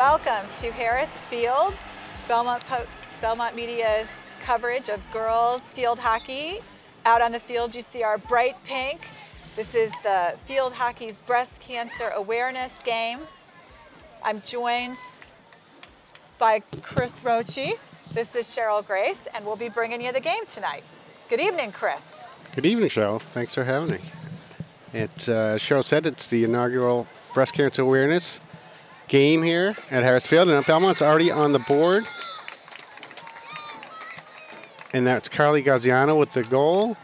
Welcome to Harris Field, Belmont, po Belmont Media's coverage of girls field hockey. Out on the field you see our bright pink. This is the field hockey's breast cancer awareness game. I'm joined by Chris Rocci. This is Sheryl Grace, and we'll be bringing you the game tonight. Good evening, Chris. Good evening, Sheryl. Thanks for having me. It, uh, Sheryl said, it's the inaugural breast cancer awareness game here at Harris Field, and Belmont's already on the board. And that's Carly Gaziano with the goal.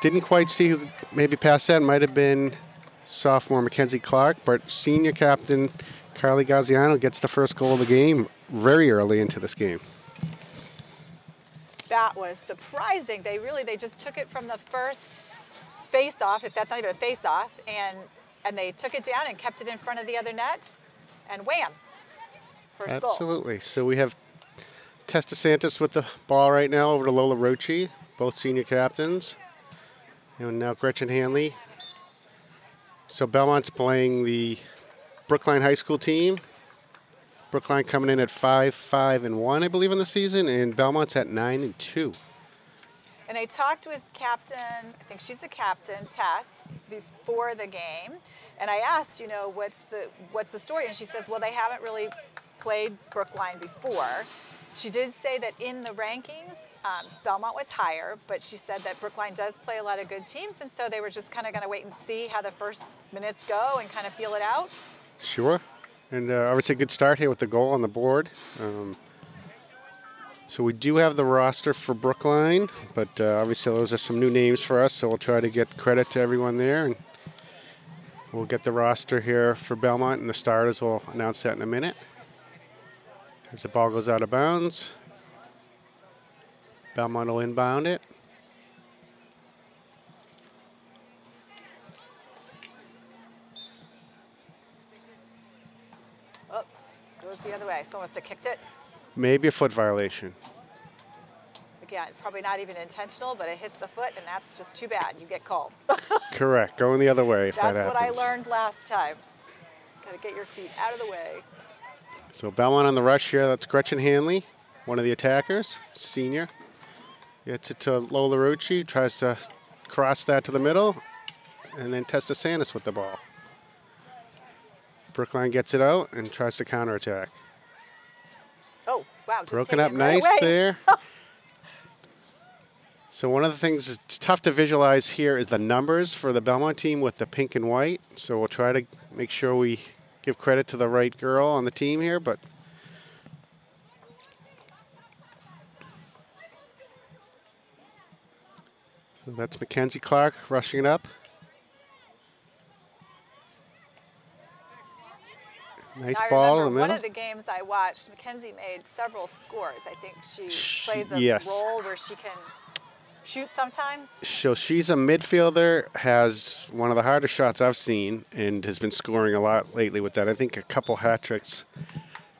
Didn't quite see who maybe passed that. Might have been sophomore Mackenzie Clark, but senior captain Carly Gaziano gets the first goal of the game very early into this game. That was surprising. They really, they just took it from the first face-off, if that's not even a face-off, and, and they took it down and kept it in front of the other net, and wham, first Absolutely. goal. Absolutely. So we have Tess DeSantis with the ball right now over to Lola Roche, both senior captains. And now Gretchen Hanley. So Belmont's playing the Brookline High School team. Brookline coming in at five, five, and one, I believe, in the season, and Belmont's at nine and two. And I talked with Captain, I think she's the captain, Tess, before the game, and I asked, you know, what's the what's the story? And she says, well, they haven't really played Brookline before. She did say that in the rankings, um, Belmont was higher, but she said that Brookline does play a lot of good teams, and so they were just kind of going to wait and see how the first minutes go and kind of feel it out. Sure. And uh, obviously, a good start here with the goal on the board. Um, so we do have the roster for Brookline, but uh, obviously those are some new names for us. So we'll try to get credit to everyone there, and we'll get the roster here for Belmont and the starters. We'll announce that in a minute. As the ball goes out of bounds, Belmont will inbound it. Oh, goes the other way. Someone must have kicked it. Maybe a foot violation. Again, probably not even intentional, but it hits the foot, and that's just too bad. You get called. Correct. Going the other way if that's that what I learned last time. Got to get your feet out of the way. So Belmont on the rush here. That's Gretchen Hanley, one of the attackers, senior. Gets it to Lola Rucci, tries to cross that to the middle, and then Tess DeSantis with the ball. Brookline gets it out and tries to counterattack. Oh, wow. Just Broken up nice away. there. so one of the things that's tough to visualize here is the numbers for the Belmont team with the pink and white. So we'll try to make sure we give credit to the right girl on the team here, but so that's Mackenzie Clark rushing it up. Nice I ball in the middle. one of the games I watched, Mackenzie made several scores. I think she plays a yes. role where she can shoot sometimes. So she's a midfielder, has one of the hardest shots I've seen, and has been scoring a lot lately with that. I think a couple hat tricks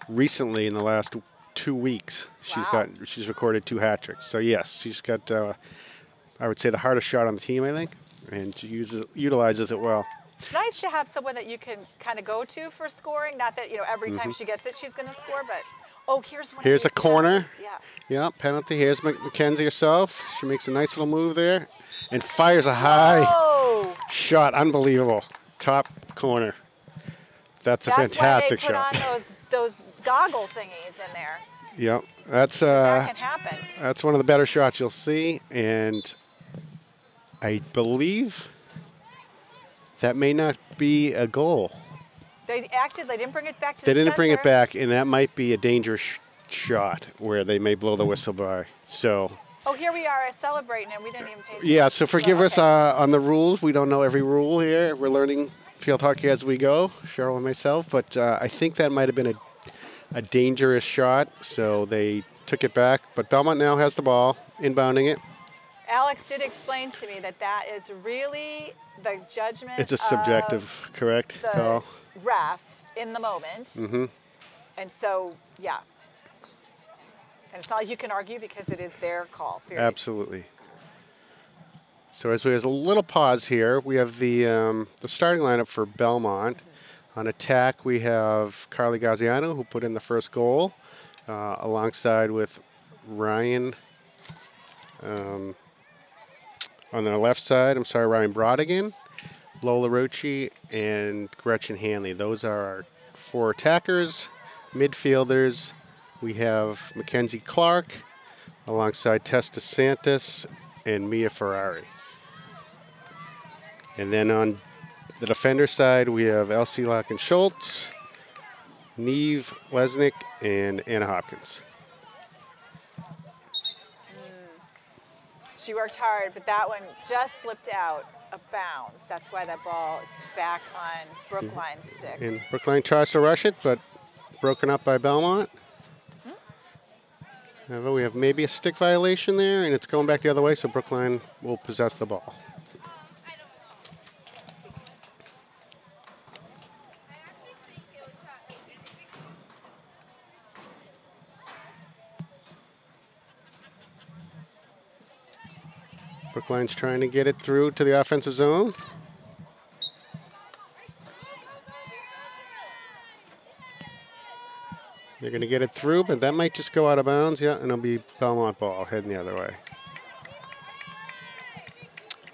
recently in the last two weeks. She's Wow. got she's recorded two hat tricks. So yes, she's got uh, I would say the hardest shot on the team. I think, and she uses utilizes it well. It's nice to have someone that you can kind of go to for scoring. Not that, you know, every time Mhm. she gets it, she's going to score, but oh, here's one. Here's a corner. penalties. Yeah. Yeah, penalty. Here's Mc- Mackenzie herself. She makes a nice little move there, and fires a high Oh, shot. Unbelievable. Top corner. That's a fantastic shot. that's why they put shot. on those those goggle thingies in there. Yep, that's uh, that can happen. that's one of the better shots you'll see, and I believe that may not be a goal. They acted. They didn't bring it back to They the didn't bring it back, and that might be a dangerous sh- shot where they may blow the whistle by. So Oh, here we are celebrating, and we didn't even pay yeah, so forgive Well, us uh, on the rules. We don't know every rule here. We're learning field hockey as we go, Sheryl and myself. But uh, I think that might have been a, a dangerous shot, so they took it back. But Belmont now has the ball, inbounding it. Alex did explain to me that that is really the judgment. It's a of subjective, correct the call. ref in the moment, Mm-hmm. and so yeah. And it's not like you can argue because it is their call. Period. Absolutely. So as we have a little pause here, we have the um, the starting lineup for Belmont. On attack, we have Carly Gaziano, who put in the first goal, uh, alongside with Ryan. Um, on the left side, I'm sorry, Ryan Brodigan, Lola Rochi, and Gretchen Hanley. Those are our four attackers. Midfielders, we have Mackenzie Clark, alongside Tess DeSantis and Mia Ferrari. And then on the defender side, we have Elsie Lock and Schultz, Neve Lesnick, and Anna Hopkins. She worked hard, but that one just slipped out of bounds. That's why that ball is back on Brookline's mm-hmm. stick. And Brookline tries to rush it, but broken up by Belmont. Hmm? However, we have maybe a stick violation there, and it's going back the other way, so Brookline will possess the ball. Brookline's trying to get it through to the offensive zone. They're going to get it through, but that might just go out of bounds. Yeah, and it'll be Belmont ball heading the other way.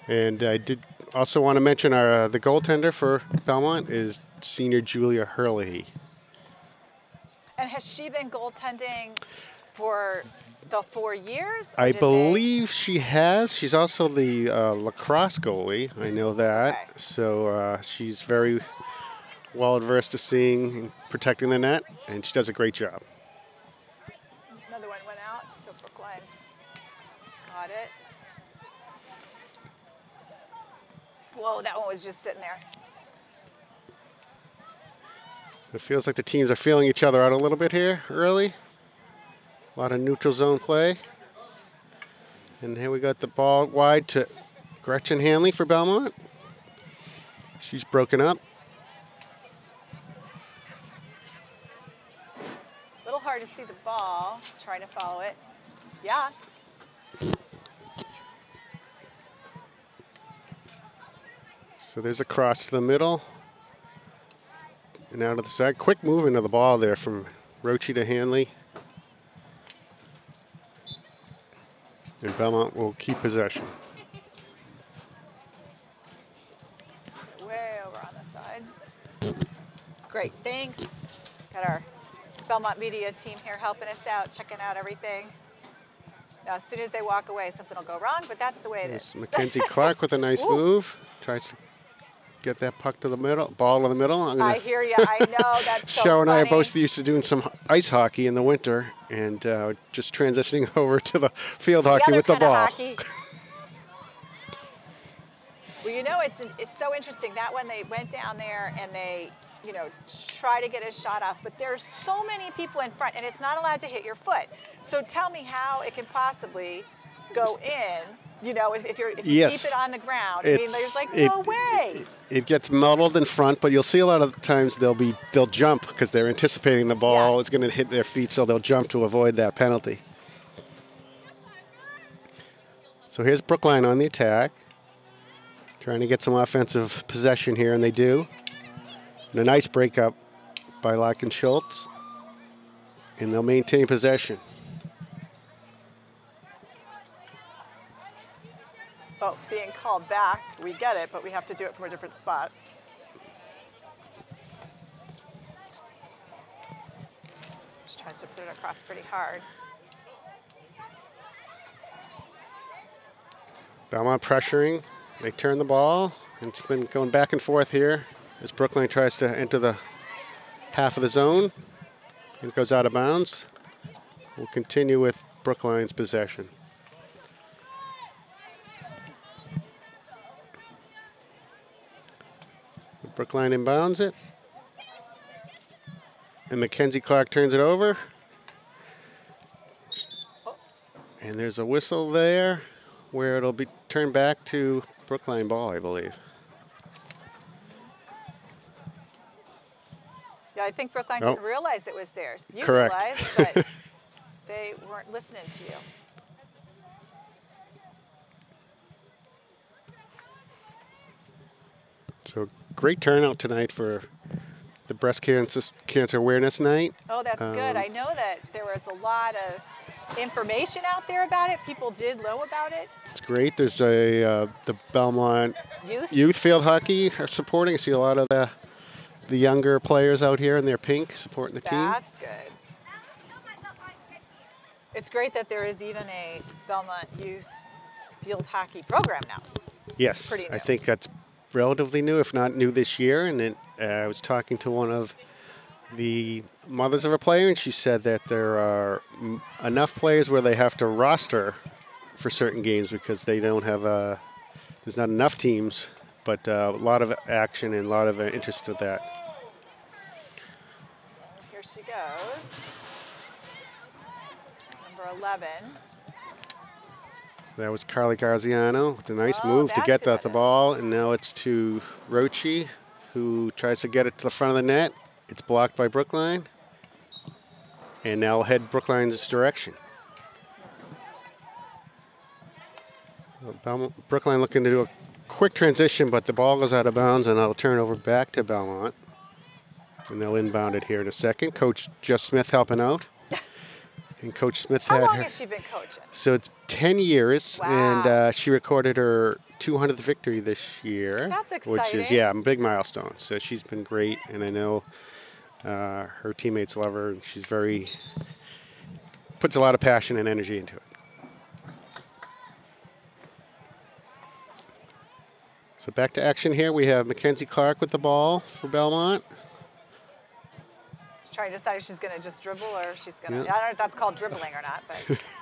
And I did also want to mention our uh, the goaltender for Belmont is senior Julia Hurley. And has she been goaltending for the four years? I believe she has. She's also the uh, lacrosse goalie. I know that. Okay. So uh, she's very well adversed to seeing and protecting the net, and she does a great job. Another one went out, so Brookline's got it. Whoa, that one was just sitting there. It feels like the teams are feeling each other out a little bit here early. A lot of neutral zone play. And here we got the ball wide to Gretchen Hanley for Belmont. She's broken up. A little hard to see the ball. Trying to follow it. Yeah. So there's a cross to the middle. And out of the side. Quick movement of the ball there from Rochi to Hanley. And Belmont will keep possession. Way over on the side. Great, thanks. Got our Belmont Media team here helping us out, checking out everything. Now, as soon as they walk away, something will go wrong, but that's the way it There's is. Mackenzie Clark with a nice Ooh. move. Tries to get that puck to the middle, ball in the middle. Gonna hear you. I know that's so Show and I are both used to doing some ice hockey in the winter, and uh, just transitioning over to the field The hockey with the ball. Well, you know, it's it's so interesting that when they went down there and they, you know, try to get a shot off, but there's so many people in front, and it's not allowed to hit your foot. So tell me how it can possibly go in. You know, if, if you're if you Yes. keep it on the ground. I mean, there's like it- no way. It gets muddled in front, but you'll see a lot of times they'll be they'll jump because they're anticipating the ball Yes. is going to hit their feet, so they'll jump to avoid that penalty. So here's Brookline on the attack, trying to get some offensive possession here, and they do. And a nice breakup by Lock and Schultz, and they'll maintain possession. Oh, being called back, we get it, but we have to do it from a different spot. She tries to put it across pretty hard. Belmont pressuring. They turn the ball. and It's been going back and forth here as Brookline tries to enter the half of the zone. It goes out of bounds. We'll continue with Brookline's possession. Brookline inbounds it. And Mackenzie Clark turns it over. And there's a whistle there where it'll be turned back to Brookline ball, I believe. Yeah, I think Brookline Nope. didn't realize it was theirs. You Correct. realized, but they weren't listening to you. So great turnout tonight for the breast cancer cancer awareness night. Oh, that's good. Um, I know that there was a lot of information out there about it. People did know about it. It's great. There's a uh, the Belmont Youth. youth field hockey are supporting. I see a lot of the the younger players out here in their pink supporting the team. That's good. It's great that there is even a Belmont Youth Field Hockey program now. Yes, pretty I think that's relatively new, if not new this year. And then uh, I was talking to one of the mothers of a player, and she said that there are enough players where they have to roster for certain games because they don't have a. There's not enough teams, but uh, a lot of action and a lot of uh, interest to that. Here she goes. Number 11. That was Carly Gaziano with a nice Oh, move to get at the ball, and now it's to Rochi, who tries to get it to the front of the net. It's blocked by Brookline, and now head Brookline's direction. Belmont, Brookline looking to do a quick transition, but the ball goes out of bounds, and it'll turn over back to Belmont, and they'll inbound it here in a second. Coach Jeff Smith helping out, and Coach Smith How had long her. has she been coaching? So it's 10 years, and uh, she recorded her 200th victory this year. That's Which is, yeah, a big milestone. So she's been great, and I know uh, her teammates love her, and she's very, puts a lot of passion and energy into it. So back to action here. We have Mackenzie Clark with the ball for Belmont. Trying to decide if she's going to just dribble or she's going to. Yeah. I don't know if that's called dribbling or not, but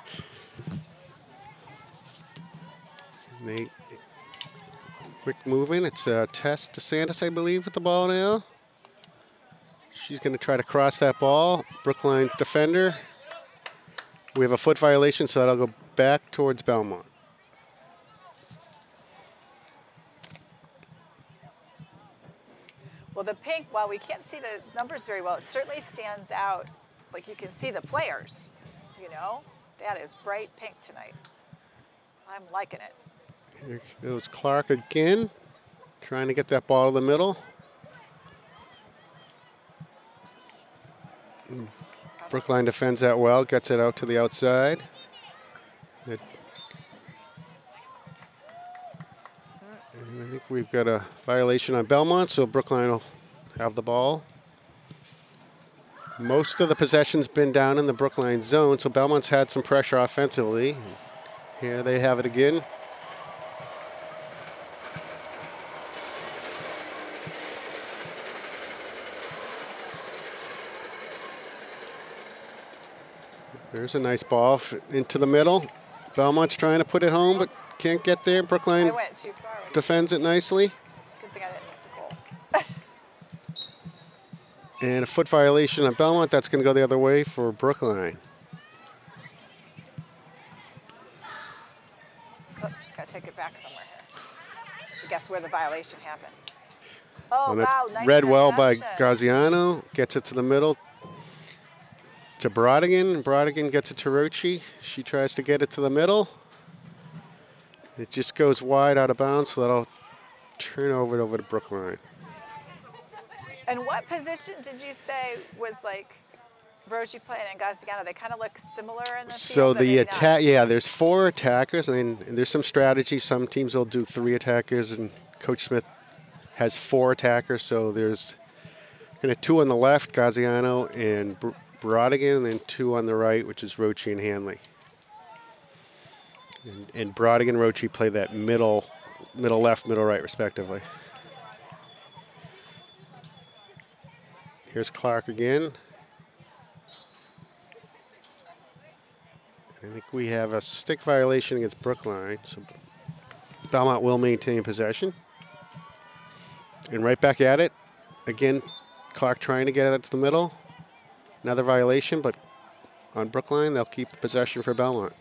They quick moving. It's uh, Tess DeSantis, I believe, with the ball now. She's going to try to cross that ball. Brookline defender. We have a foot violation, so that'll go back towards Belmont. Well, the pink. While we can't see the numbers very well, it certainly stands out. Like you can see the players. You know, that is bright pink tonight. I'm liking it. Here goes Clark again, trying to get that ball to the middle. Brookline defends that well, gets it out to the outside. It- and I think we've got a violation on Belmont, so Brookline will have the ball. Most of the possession's been down in the Brookline zone, so Belmont's had some pressure offensively. Here they have it again. There's a nice ball into the middle. Belmont's trying to put it home, but can't get there. Brookline went too far. defends it nicely. Good thing I didn't miss a goal. And a foot violation on Belmont. That's going to go the other way for Brookline. Oh, got to take it back somewhere here. Guess where the violation happened? Oh, wow, nice read well by. Gaziano. Gets it to the middle to Brodigan. Brodigan gets it to Rochi. She tries to get it to the middle. It just goes wide out of bounds, so that'll turn over it over to Brookline. And what position did you say was like Rochi playing and Gaziano? They kind of look similar in the So the attack, yeah, there's four attackers, and, and there's some strategy. Some teams will do three attackers, and Coach Smith has four attackers. So there's kind of two on the left, Gaziano and Br- Brodigan, and then two on the right, which is Rochi and Hanley. And, and Brodigan and Rochi play that middle, middle left, middle right, respectively. Here's Clark again. I think we have a stick violation against Brookline, so Belmont will maintain possession. And right back at it. Again, Clark trying to get it to the middle. Another violation, but on Brookline, they'll keep the possession for Belmont.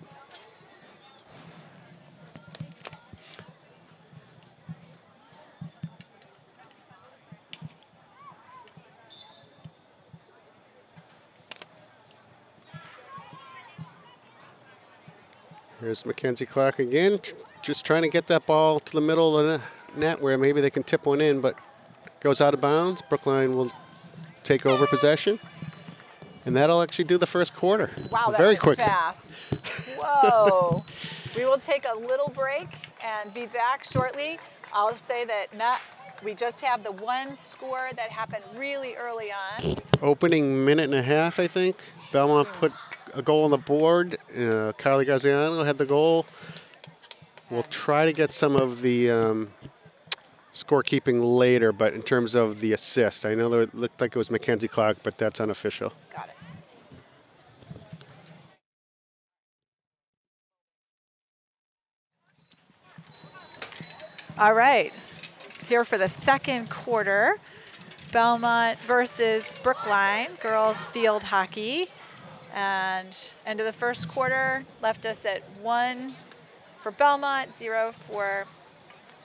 Here's Mackenzie Clark again, just trying to get that ball to the middle of the net where maybe they can tip one in, but goes out of bounds. Brookline will take over possession. And that'll actually do the first quarter. Wow, Very quick. fast. Whoa. we will take a little break and be back shortly. I'll say that not we just have the one score that happened really early on. Opening minute and a half, I think. Belmont put a goal on the board. Uh, Carly Gaziano had the goal. We'll try to get some of the um, scorekeeping later, but in terms of the assist, I know it looked like it was Mackenzie Clark, but that's unofficial. Got it. All right, here for the second quarter, Belmont versus Brookline girls field hockey. And end of the first quarter left us at one for Belmont, zero for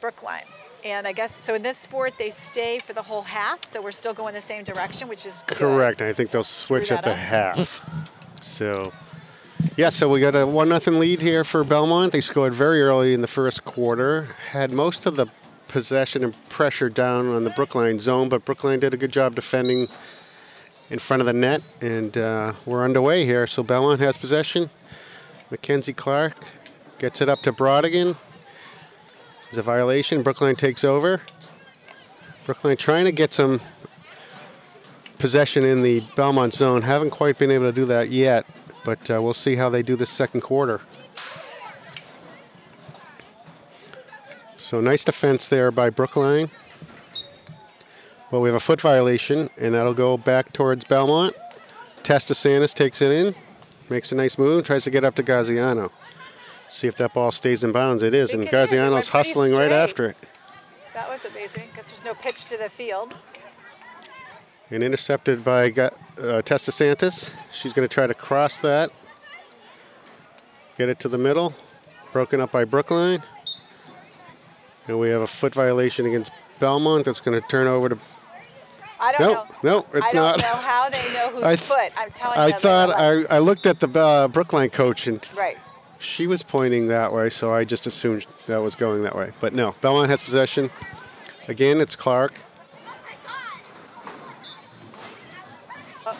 Brookline. And I guess, so in this sport, they stay for the whole half, so we're still going the same direction, which is good. Correct. I think they'll switch at the that half. So, yeah, so we got a 1 nothing lead here for Belmont. They scored very early in the first quarter, had most of the possession and pressure down on the Brookline zone, but Brookline did a good job defending in front of the net, and uh, we're underway here. So, Belmont has possession. Mackenzie Clark gets it up to Brodigan. There's a violation. Brookline takes over. Brookline trying to get some possession in the Belmont zone. Haven't quite been able to do that yet, but uh, we'll see how they do this second quarter. So nice defense there by Brookline. Well, we have a foot violation, and that'll go back towards Belmont. Tess DeSantis takes it in, makes a nice move, tries to get up to Gaziano. See if that ball stays in bounds. It is, and it is. It went Gaziano's hustling right after it. That was amazing because there's no pitch to the field. And intercepted by uh, Tess DeSantis. She's going to try to cross that. Get it to the middle. Broken up by Brookline. And we have a foot violation against Belmont that's going to turn over to. I don't Nope, know. nope, it's I don't not. know how they know whose I foot. I'm telling I you. thought I. I looked at the uh, Brookline coach and Right. she was pointing that way, so I just assumed that was going that way. But no, Belmont has possession. Again, it's Clark.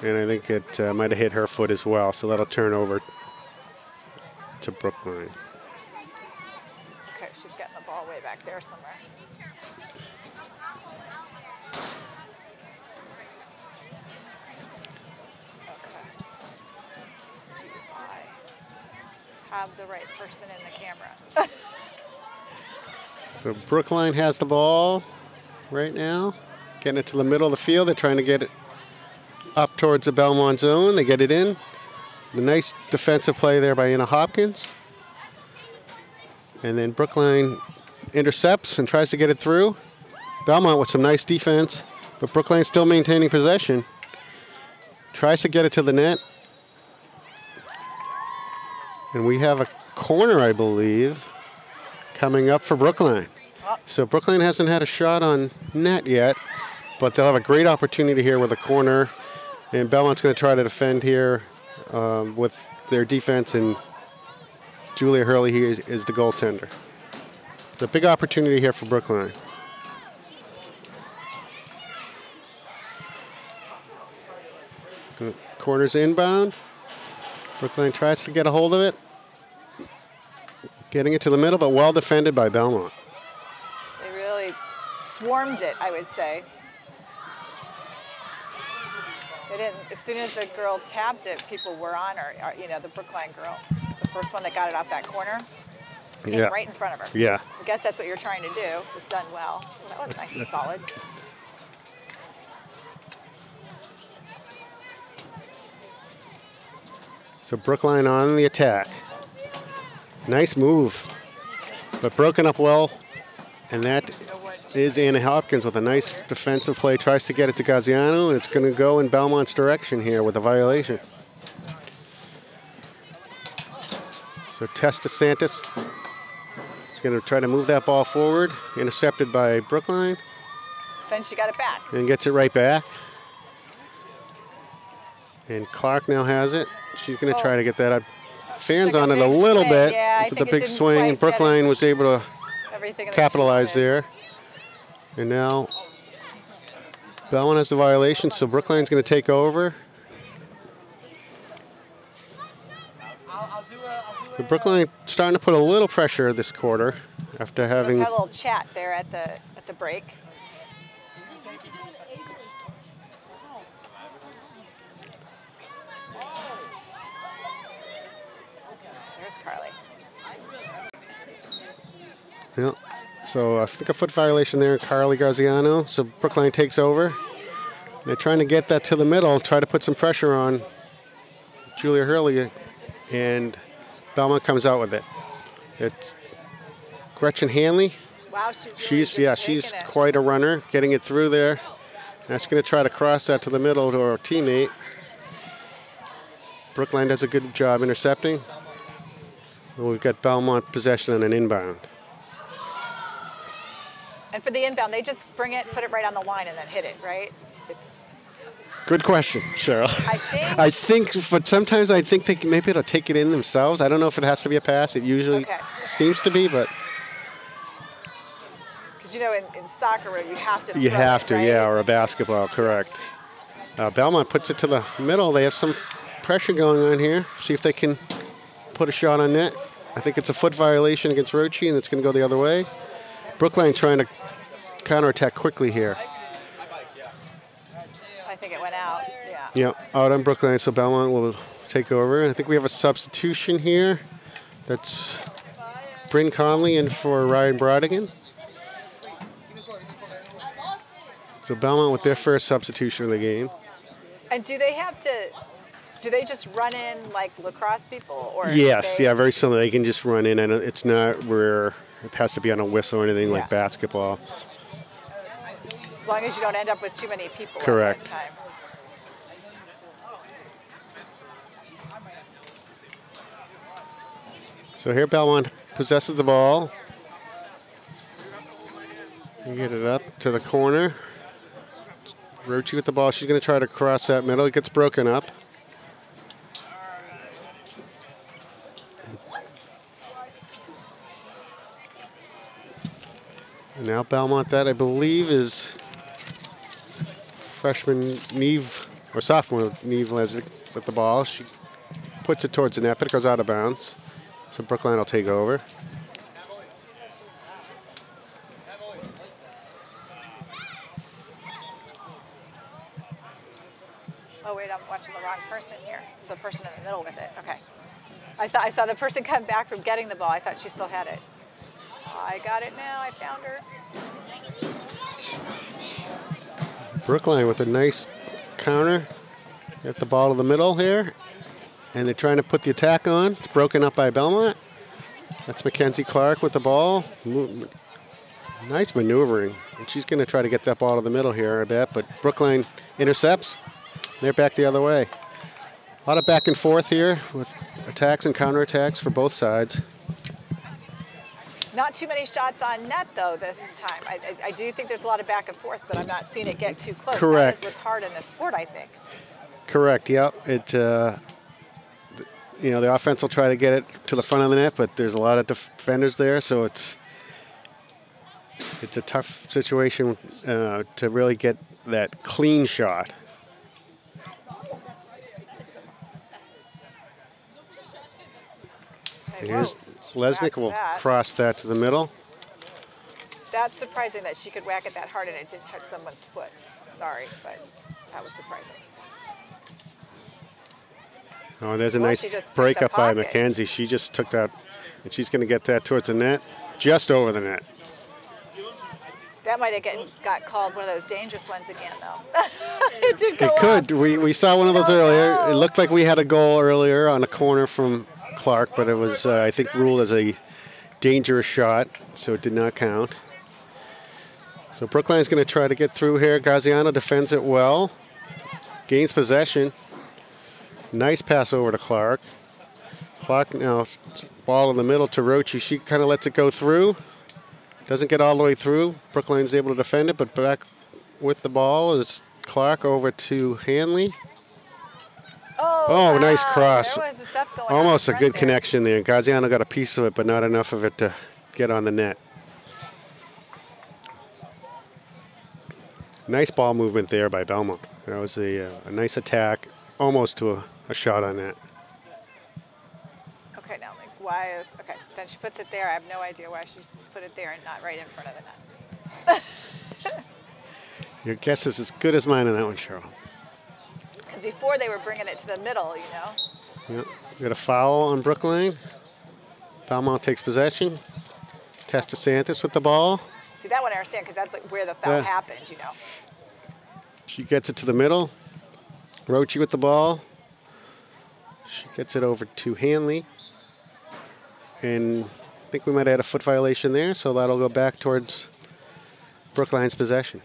And I think it uh, might have hit her foot as well, so that'll turn over to Brookline. Okay, she's getting the ball way back there somewhere. Okay. Do I have the right person in the camera? So Brookline has the ball right now, getting it to the middle of the field. They're trying to get it up towards the Belmont zone. They get it in. The nice defensive play there by Anna Hopkins. And then Brookline intercepts and tries to get it through. Belmont with some nice defense, but Brookline still maintaining possession. Tries to get it to the net. And we have a corner, I believe, coming up for Brookline. So Brookline hasn't had a shot on net yet, but they'll have a great opportunity here with a corner. And Belmont's going to try to defend here um, with their defense, and Julia Hurley here is, is the goaltender. It's a big opportunity here for Brookline. Corner's inbound. Brookline tries to get a hold of it. Getting it to the middle, but well defended by Belmont. they really swarmed it, I would say. They didn't. As soon as the girl tapped it, people were on her. Uh, you know, the Brookline girl, the first one that got it off that corner, Yeah. right in front of her. Yeah. I guess that's what you're trying to do. It was done well. That was nice and solid. So Brookline on the attack. Nice move, but broken up well. And that is Anna Hopkins with a nice defensive play. Tries to get it to Gaziano, and it's going to go in Belmont's direction here with a violation. So Tess DeSantis is going to try to move that ball forward. Intercepted by Brookline, Then she got it back. and gets it right back. And Clark now has it. She's going to try oh. to get that up. Fans on it a little swing. bit Yeah, with the big swing, and Brookline was able to Everything. that she capitalize there. And now Belmont has the violation, so Brookline's going to take over. So Brookline starting to put a little pressure this quarter after Let's having. have a little chat there at the at the break. Carly. Yeah. So I think a foot violation there, Carly Gaziano. So Brookline takes over. They're trying to get that to the middle, try to put some pressure on Julia Hurley, and Belmont comes out with it. It's Gretchen Hanley. Wow, she's really She's yeah, she's it. quite a runner, getting it through there. That's going to try to cross that to the middle to her teammate. Brookline does a good job intercepting. And we've got Belmont possession on an inbound. And for the inbound, they just bring it, put it right on the line, and then hit it, right? It's Good question, Sheryl. I think- I think, but sometimes I think they maybe they'll take it in themselves. I don't know if it has to be a pass. It usually Okay. seems to be, but because you know in, in soccer you have to. you have it, to, right? yeah, or a basketball, correct. Uh, Belmont puts it to the middle. They have some pressure going on here. See if they can put a shot on net. I think it's a foot violation against Rochi, and it's going to go the other way. Brookline trying to counterattack quickly here. I think it went out. Yeah. Yeah, out on Brookline, so Belmont will take over. I think we have a substitution here. That's Bryn Conley in for Ryan Brodigan. So Belmont with their first substitution of the game. And do they have to? Do they just run in like lacrosse people, or Yes, they, yeah, very similar. They can just run in, and it's not where it has to be on a whistle or anything Yeah. like basketball. As long as you don't end up with too many people Correct. So here Belmont possesses the ball. You get it up to the corner. Rochi with the ball. She's going to try to cross that middle. It gets broken up. And now Belmont, that I believe is freshman Neve, or sophomore Neve Lesnick with the ball. She puts it towards the net, but it goes out of bounds. So Brookline will take over. Oh wait, I'm watching the wrong person here. It's the person in the middle with it. Okay. I thought I saw the person come back from getting the ball. I thought she still had it. I got it now. I found her. Brookline with a nice counter. at the ball of the middle here. And they're trying to put the attack on. It's broken up by Belmont. That's Mackenzie Clark with the ball. Nice maneuvering. And she's going to try to get that ball to the middle here, I bet. But Brookline intercepts. They're back the other way. A lot of back and forth here with attacks and counterattacks for both sides. Not too many shots on net though this time. I, I, I do think there's a lot of back and forth, but I'm not seeing it get too close. Correct. That is what's hard in this sport, I think. Correct. Yep. It. Uh, you know, the offense will try to get it to the front of the net, but there's a lot of defenders there, so it's it's a tough situation uh, to really get that clean shot. Whoa. Lesnick will that. cross that to the middle. That's surprising that she could whack it that hard and it didn't hit someone's foot. Sorry, but that was surprising. Oh, there's a Well, nice break up by pocket. Mackenzie. She just took that, and she's going to get that towards the net, just over the net. That might have gotten, got called one of those dangerous ones again, though. it did It could. We, we saw one of those Oh, earlier. no. It looked like we had a goal earlier on a corner from Clark, but it was, uh, I think, ruled as a dangerous shot, so it did not count. So Brookline's going to try to get through here. Gaziano defends it well, gains possession. Nice pass over to Clark. Clark now, ball in the middle to Rochi. She kind of lets it go through. Doesn't get all the way through. Brookline's able to defend it, but back with the ball is Clark over to Hanley. Oh, Oh, nice cross. There was the stuff going on Almost a good there. connection there. Gaziano got a piece of it, but not enough of it to get on the net. Nice ball movement there by Belmont. That was a, uh, a nice attack, almost to a, a shot on that. Okay, now like why is okay? Then she puts it there. I have no idea why she's put it there and not right in front of the net. Your guess is as good as mine on that one, Sheryl. Because before they were bringing it to the middle, you know. Yep. We got a foul on Brookline. Belmont takes possession. Tess DeSantis with the ball. See that one I understand because that's like where the foul Yeah. happened, you know. She gets it to the middle. Rochi with the ball. She gets it over to Hanley. And I think we might add a foot violation there, so that'll go back towards Brookline's possession.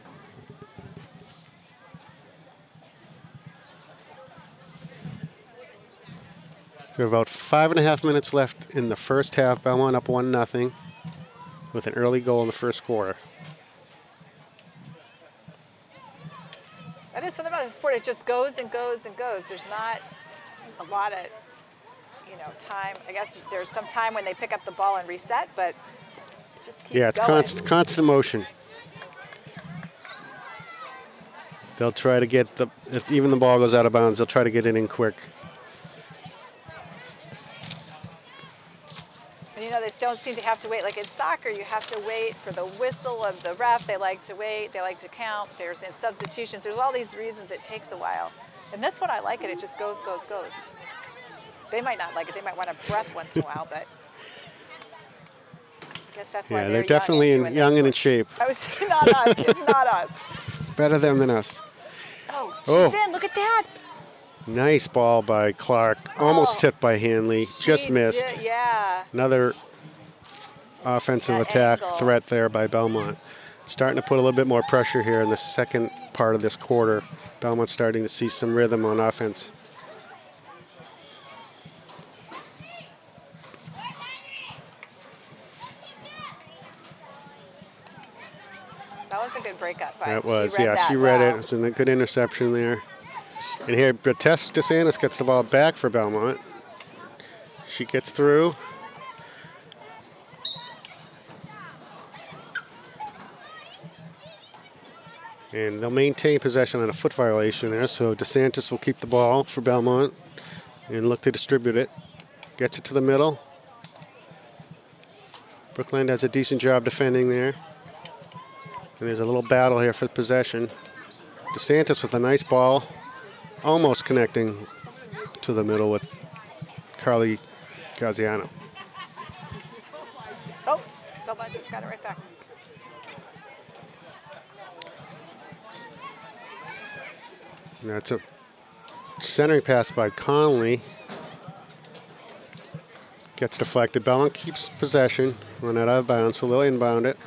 We have about five and a half minutes left in the first half. Belmont up one nothing with an early goal in the first quarter. That is something about the sport. It just goes and goes and goes. There's not a lot of, you know, time. I guess there's some time when they pick up the ball and reset, but it just keeps Yeah, it's going. constant, constant motion. They'll try to get the, if even the ball goes out of bounds, they'll try to get it in quick. And you know, they don't seem to have to wait. Like in soccer, you have to wait for the whistle of the ref. They like to wait. They like to count. There's in substitutions. There's all these reasons it takes a while. And this one, I like it. It just goes, goes, goes. They might not like it. They might want a breath once in a while, but I guess that's why Yeah, they're, they're definitely and in, young and in shape. I was not us. It's not us. Better them than us. Oh, oh. she's Oh. in. Look at that. Nice ball by Clark. Almost Oh, tipped by Hanley. Just missed. did- yeah. Another offensive That attack angle. threat there by Belmont. Starting to put a little bit more pressure here in the second part of this quarter. Belmont's starting to see some rhythm on offense. That was a good breakup. By, That she was, read yeah, that she read well. it. It's a good interception there. And here, Tess DeSantis gets the ball back for Belmont. She gets through. And they'll maintain possession on a foot violation there, so DeSantis will keep the ball for Belmont and look to distribute it. Gets it to the middle. Brookline does a decent job defending there. And there's a little battle here for possession. DeSantis with a nice ball, almost connecting to the middle with Carly Gaziano. Oh, Belmont just got it right back. That's a centering pass by Conley. Gets deflected. Belmont keeps possession. Run out of bounds, so they'll inbound it.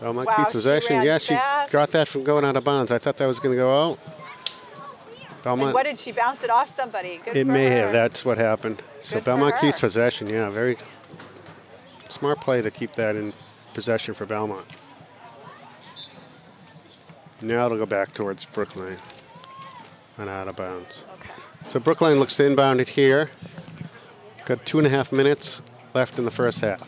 Belmont Wow, keeps possession. ran Yeah, she got that from going out of bounds. I thought that was going to go out. And what did she bounce it off somebody? Good It for may her. have. That's what happened. So Good Belmont keeps possession. Yeah, very smart play to keep that in possession for Belmont. Now it'll go back towards Brookline and out of bounds. Okay. So Brookline looks to inbound it here. Got two and a half minutes left in the first half.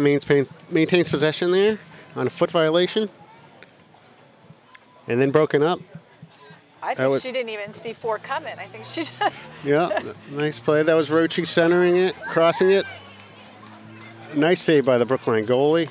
Brookline maintains, maintains possession there on a foot violation. And then broken up. I think was- she didn't even see four coming. I think she just. Yeah, nice play. That was Rochi centering it, crossing it. Nice save by the Brookline goalie.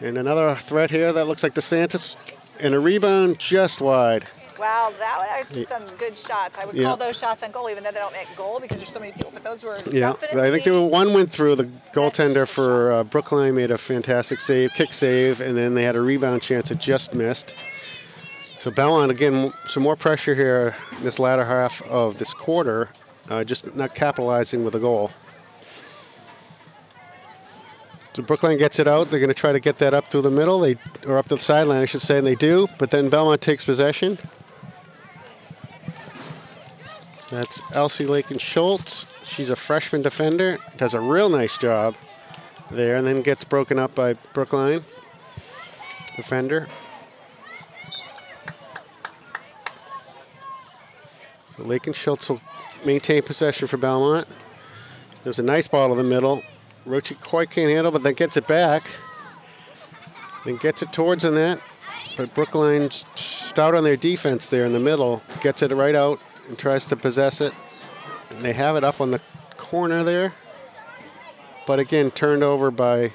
And another threat here that looks like DeSantis. And a rebound just wide. Wow, that was actually some good shots. I would Yeah. call those shots on goal, even though they don't make goal because there's so many people. But those were Yeah. I think there were one went through. The goaltender for uh. Brookline made a fantastic save, kick save, and then they had a rebound chance that just missed. So Belmont again, some more pressure here in this latter half of this quarter, uh, just not capitalizing with a goal. So Brookline gets it out. They're going to try to get that up through the middle, they or up the sideline, I should say, and they do. But then Belmont takes possession. That's Elsie Lakin Schultz. She's a freshman defender. Does a real nice job there, and then gets broken up by Brookline defender. So Lakin Schultz will maintain possession for Belmont. There's a nice ball to the middle. Roche quite can't handle, but then gets it back. Then gets it towards the net. But Brookline's stout on their defense there in the middle. Gets it right out and tries to possess it. And they have it up on the corner there. But again, turned over by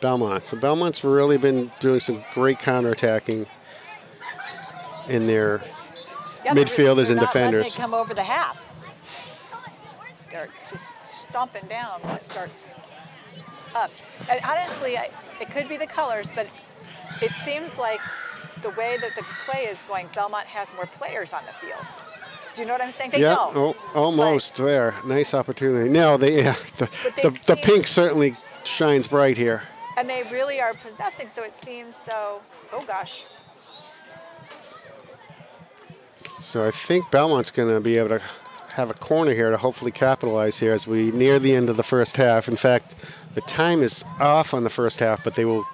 Belmont. So Belmont's really been doing some great counterattacking in their Yeah, Midfielders and defenders. it come over the half. They're just stomping down when it starts up. And honestly, I, it could be the colors, but it seems like the way that the play is going, Belmont has more players on the field. Do you know what I'm saying? They yeah, don't. oh, almost there. Nice opportunity. No, they yeah, the, they the, the pink certainly shines bright here. And they really are possessing, so it seems so. Oh gosh. So I think Belmont's going to be able to have a corner here to hopefully capitalize here as we near the end of the first half. In fact, the time is off on the first half, but they will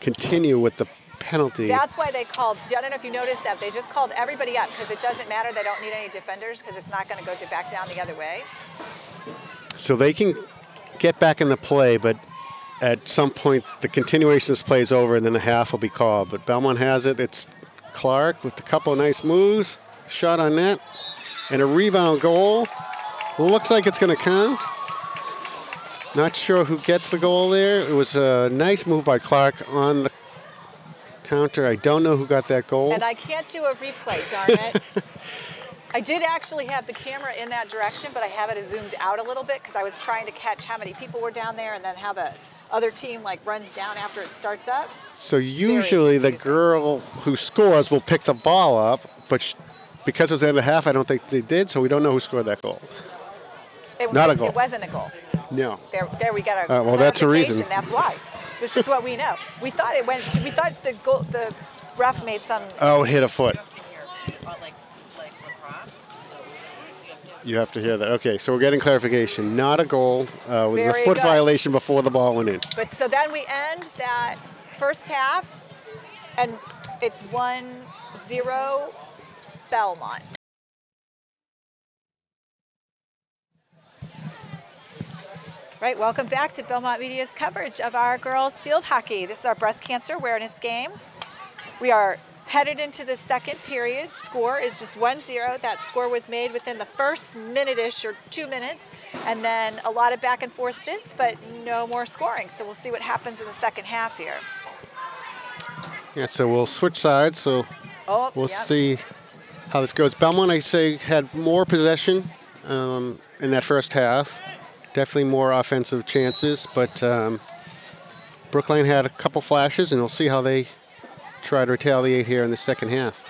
continue with the penalty. That's why they called. I don't know if you noticed that they just called everybody up because it doesn't matter. They don't need any defenders because it's not going to go back down the other way. So they can get back in the play, but at some point the continuation of this play is over and then the half will be called. But Belmont has it. It's Clark with a couple of nice moves, shot on net, and a rebound goal. Looks like it's going to count. Not sure who gets the goal there. It was a nice move by Clark on the counter. I don't know who got that goal. And I can't do a replay, darn it. I did actually have the camera in that direction, but I have it zoomed out a little bit because I was trying to catch how many people were down there and then how the other team like runs down after it starts up. So usually the girl who scores will pick the ball up, but sh- because it was the end of half, I don't think they did, so we don't know who scored that goal. It, Not a goal. It wasn't a goal. No. There, there we got our Uh, well, that's a reason. That's why. This is what we know. We thought it went. We thought the goal, the ref made some. Oh, hit a foot. Or like, like lacrosse. You have to hear that. Okay, so we're getting clarification. Not a goal. Uh, with a foot good. violation before the ball went in. But so then we end that first half, and it's one zero Belmont. Right, welcome back to Belmont Media's coverage of our girls field hockey. This is our breast cancer awareness game. We are headed into the second period. Score is just 1-0. That score was made within the first minute-ish or two minutes, and then a lot of back and forth since, but no more scoring. So we'll see what happens in the second half here. Yeah, so we'll switch sides. So Oh, we'll yep. see how this goes. Belmont, I say, had more possession um, in that first half. Definitely more offensive chances, but um, Brookline had a couple flashes, and we'll see how they try to retaliate here in the second half.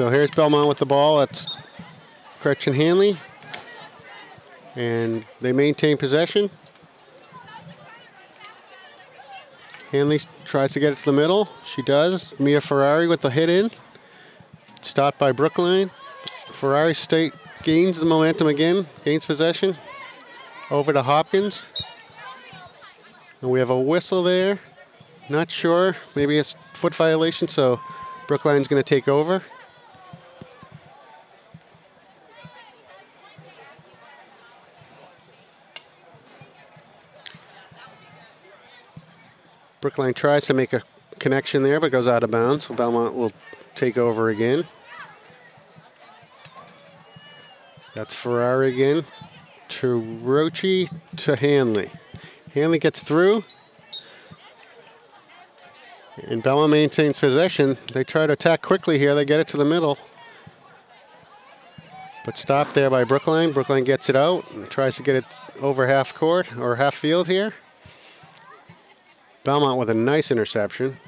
So here's Belmont with the ball. That's Gretchen Hanley. And they maintain possession. Hanley tries to get it to the middle. She does. Mia Ferrari with the hit in. Stopped by Brookline. Ferrari state gains the momentum again, gains possession. Over to Hopkins. And we have a whistle there. Not sure. Maybe it's foot violation, so Brookline's going to take over. Brookline tries to make a connection there, but goes out of bounds. Belmont will take over again. That's Ferrari again. To Roche to Hanley. Hanley gets through. And Belmont maintains possession. They try to attack quickly here. They get it to the middle. But stopped there by Brookline. Brookline gets it out and tries to get it over half court or half field here. Belmont with a nice interception.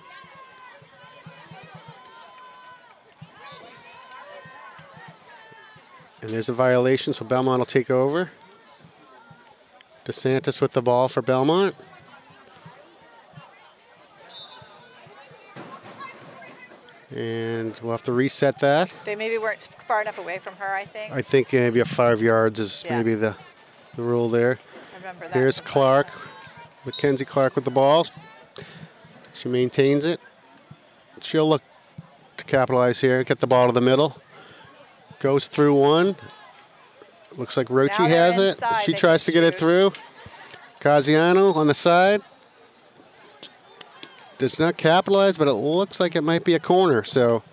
And there's a violation, so Belmont will take over. DeSantis with the ball for Belmont. And we'll have to reset that. They maybe weren't far enough away from her, I think. I think maybe a five yards is Yeah. maybe the, the rule there. I remember that. Here's Clark. Mackenzie Clark with the ball. She maintains it. She'll look to capitalize here, get the ball to the middle. Goes through one. Looks like Rochi has it. inside, She they tries to get it through. Gaziano on the side. Does not capitalize, but it looks like it might be a corner. So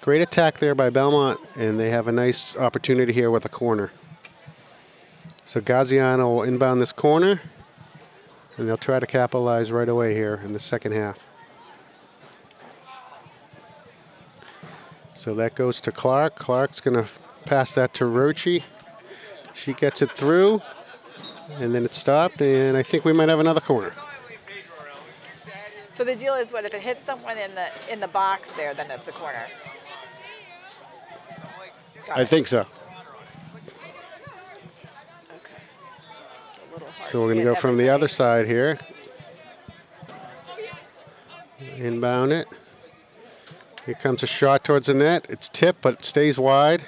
great attack there by Belmont, and they have a nice opportunity here with a corner. So Gaziano will inbound this corner, and they'll try to capitalize right away here in the second half. So that goes to Clark. Clark's going to pass that to Rochi. She gets it through, and then it's stopped, and I think we might have another corner. So the deal is, what if it hits someone in the in the box there, then it's a corner. Got I it. think so. Okay. It's a little hard So we're going to go from the other side here. Inbound it. Here comes a shot towards the net. It's tipped, but it stays wide.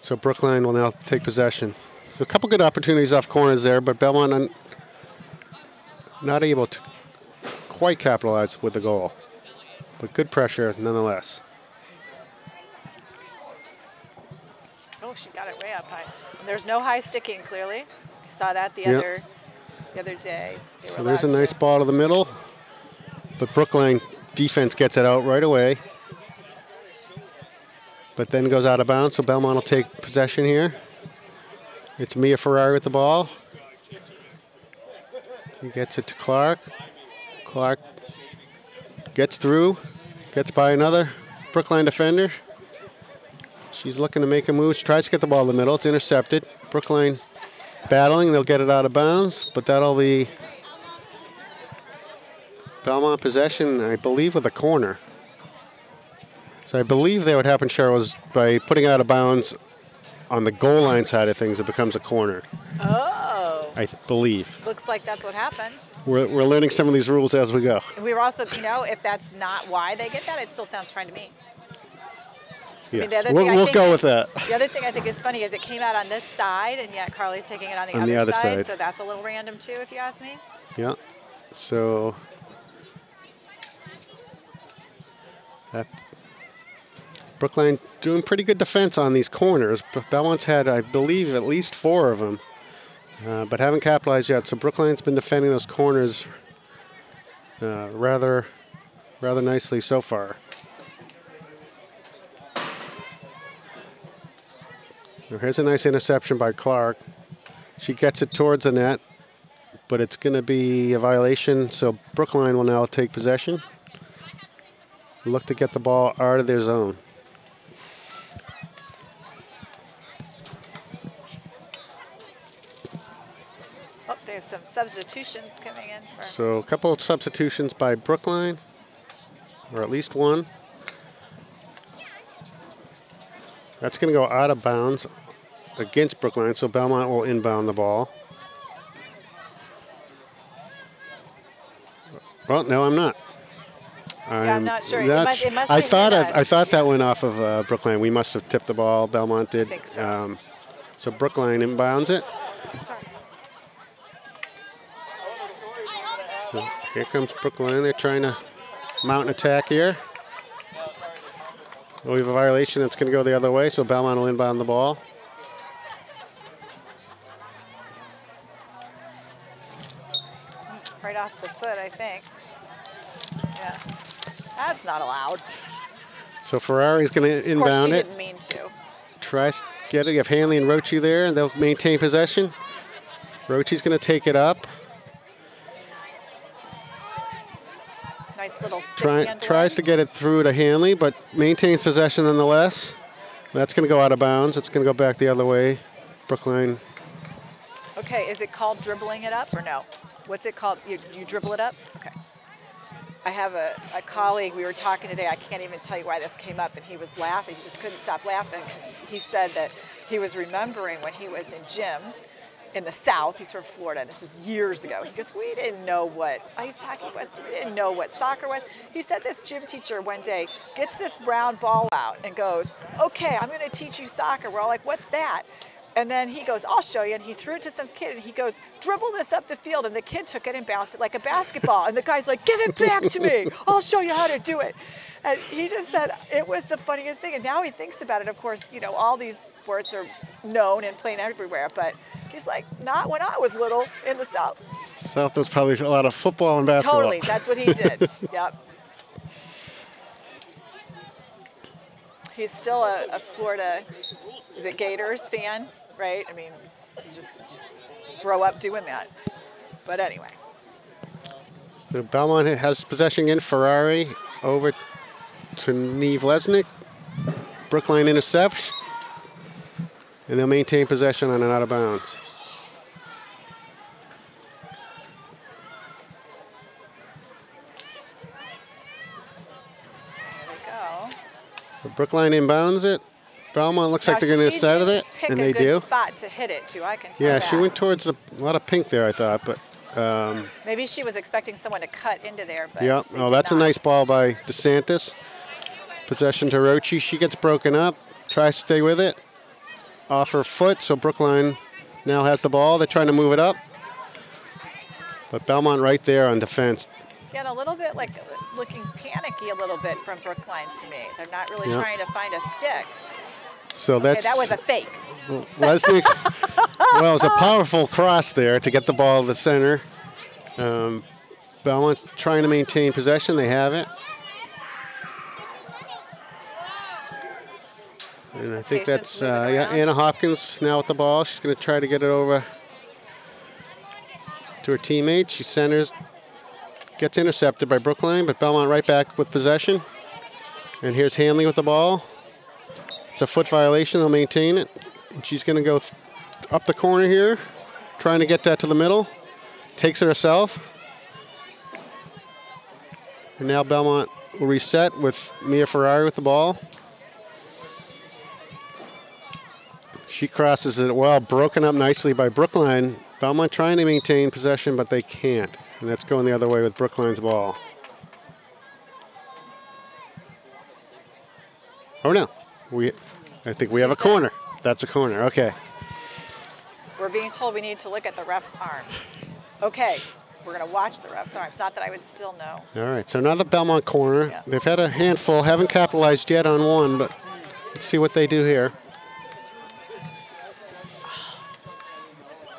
So Brookline will now take possession. So a couple good opportunities off corners there, but Belmont not able to quite capitalize with the goal. But good pressure nonetheless. Oh, she got it way up high. And there's no high sticking, clearly. I saw that the Yep. other the other day. They So there's a nice to. ball to the middle, but Brookline defense gets it out right away. But then goes out of bounds, so Belmont will take possession here. It's Mia Ferrari with the ball. He gets it to Clark. Clark gets through, gets by another Brookline defender. She's looking to make a move. She tries to get the ball in the middle. It's intercepted. Brookline battling. They'll get it out of bounds, but that'll be Belmont possession, I believe, with a corner. So I believe that what happened, Sheryl, was by putting it out of bounds on the goal line side of things, it becomes a corner. Oh, I believe. looks like that's what happened. We're, we're learning some of these rules as we go. We were also, you know, if that's not why they get that, it still sounds fine to me. I mean, the other We'll, thing I we'll go with that. The other thing I think is funny is it came out on this side, and yet Carly's taking it on the, On other, the other side, side. So that's a little random too, if you ask me. Yeah. So that Brookline doing pretty good defense on these corners. Belmont's had, I believe, at least four of them, uh, but haven't capitalized yet. So Brookline's been defending those corners uh, rather, rather nicely so far. Here's a nice interception by Clark. She gets it towards the net but it's going to be a violation. So Brookline will now take possession. Look to get the ball out of their zone. Oh, they have some substitutions coming in. For, So a couple of substitutions by Brookline, or at least one. That's going to go out of bounds against Brookline, so Belmont will inbound the ball. Well, no, I'm not. I'm not sure. It must- it must I thought I. I thought that went off of uh, Brookline. We must have tipped the ball. Belmont did. think so. Um, so Brookline inbounds it. sorry. So here comes Brookline. They're trying to mount an attack here. We have a violation that's going to go the other way, so Belmont will inbound the ball. Right off the foot, I think. Yeah. That's not allowed. So Ferrari's going to inbound it. Of course, she didn't mean to. Tries to get it. You have Hanley and Rochi there, and they'll maintain possession. Rochi's going to take it up. Nice little Try, tries to get it through to Hanley, but maintains possession nonetheless. That's going to go out of bounds. It's going to go back the other way. Brookline Okay, is it called dribbling it up or no? What's it called? You, you dribble it up? Okay. I have a, a colleague, we were talking today, I can't even tell you why this came up, and he was laughing. He just couldn't stop laughing because he said that he was remembering when he was in gym in the South. He's from Florida. This is years ago. He goes, we didn't know what ice hockey was. We didn't know what soccer was. He said this gym teacher one day gets this round ball out and goes, okay, I'm going to teach you soccer. We're all like, what's that? And then he goes, I'll show you. And he threw it to some kid and he goes, dribble this up the field. And the kid took it and bounced it like a basketball. And the guy's like, give it back to me. I'll show you how to do it. And he just said it was the funniest thing. And now he thinks about it. Of course, you know, all these sports are known and played everywhere. But he's like, not when I was little in the South. South was probably a lot of football and basketball. Totally. That's what he did. yep. He's still a, a Florida, is it Gators fan, right? I mean, you just, just grow up doing that. But anyway. So Belmont has possession in Ferrari over to Neve Lesnick. Brookline intercepts. And they'll maintain possession on an out of bounds. There we go. So Brookline inbounds it. Belmont looks like they're going to she intercept did it, pick and a they good do. spot to hit it too. I can tell Yeah, that. she went towards the, a lot of pink there, I thought, but um, Maybe she was expecting someone to cut into there, but yeah. Oh, that's a nice ball by DeSantis. Possession to Rochi. She gets broken up, tries to stay with it. Off her foot, so Brookline now has the ball. They're trying to move it up. But Belmont right there on defense. Get a little bit like looking panicky a little bit from Brookline to me. They're not really Yeah. trying to find a stick. So Okay, that's that was a fake. Lesnick. well, it was a powerful cross there to get the ball to the center. Um, Belmont trying to maintain possession. They have it. And I think that's uh, yeah. Anna Hopkins now with the ball. She's going to try to get it over to her teammate. She centers, gets intercepted by Brookline, but Belmont right back with possession. And here's Hanley with the ball. It's a foot violation. They'll maintain it. And she's going to go up the corner here, trying to get that to the middle. Takes it herself. And now Belmont will reset with Mia Ferrari with the ball. She crosses it well, broken up nicely by Brookline. Belmont trying to maintain possession, but they can't. And that's going the other way with Brookline's ball. Oh no, we, I think we have a corner. That's a corner. Okay. We're being told we need to look at the ref's arms. Okay, we're gonna watch the ref's arms. Not that I would still know. All right. So now another Belmont corner. Yeah. They've had a handful. Haven't capitalized yet on one, but let's see what they do here.